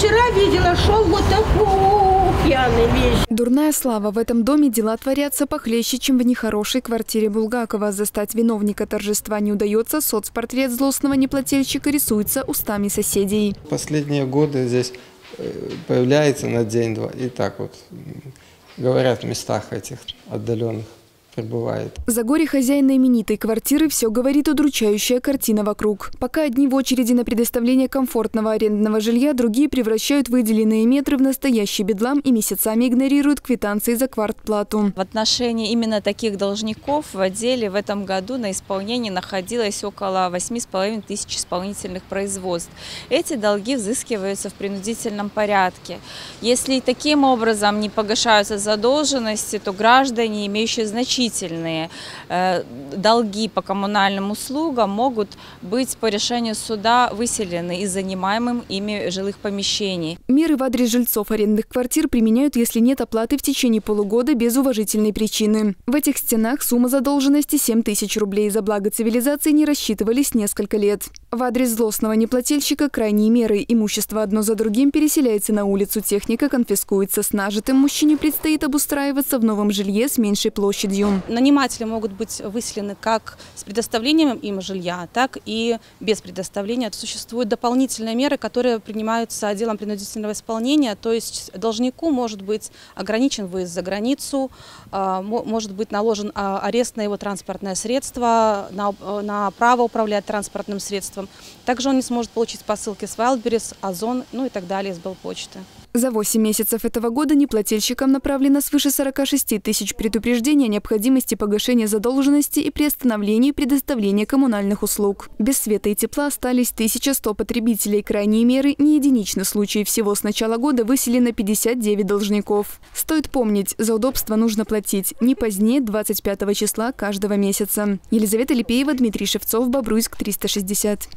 вчера видела, шел вот такой пьяный весь. Дурная слава. В этом доме дела творятся похлеще, чем в нехорошей квартире Булгакова. Застать виновника торжества не удается. Соцпортрет злостного неплательщика рисуется устами соседей. Последние годы здесь э, появляется на день-два и так вот говорят в местах этих отдаленных пребывает. За горе хозяина именитой квартиры все говорит удручающая картина вокруг. Пока одни в очереди на предоставление комфортного арендного жилья, другие превращают выделенные метры в настоящий бедлам и месяцами игнорируют квитанции за квартплату. В отношении именно таких должников в отделе в этом году на исполнении находилось около 8,5 тысяч исполнительных производств. Эти долги взыскиваются в принудительном порядке. Если таким образом не погашаются задолженности, то граждане, имеющие значительные э, долги по коммунальным услугам, могут быть по решению суда выселены из занимаемым ими жилых помещений. Меры в адрес жильцов арендных квартир применяют, если нет оплаты в течение полугода без уважительной причины. В этих стенах сумма задолженности 7 тысяч рублей. За благо цивилизации не рассчитывались несколько лет. В адрес злостного неплательщика крайние меры. Имущество одно за другим переселяется на улицу. Техника конфискуется. С нажитым мужчине предстоит обустраиваться в новом жилье с меньшей площадью. Наниматели могут быть выселены как с предоставлением им жилья, так и без предоставления. Существуют дополнительные меры, которые принимаются отделом принудительного исполнения, то есть должнику может быть ограничен выезд за границу, а, мо- может быть наложен а, арест на его транспортное средство, на, на право управлять транспортным средством. Также он не сможет получить посылки с Wildberries, Озон, ну и так далее из Белпочты. За 8 месяцев этого года неплательщикам направлено свыше 46 тысяч предупреждений о необходимости погашения задолженности и приостановлении предоставления коммунальных услуг. Без света и тепла остались 1100 потребителей. Крайние меры – не единичный случай. Всего с начала года выселено 59 должников. Стоит помнить, за удобство нужно платить не позднее 25 числа каждого месяца. Елизавета Липеева, Дмитрий Шевцов, Бобруйск, 360.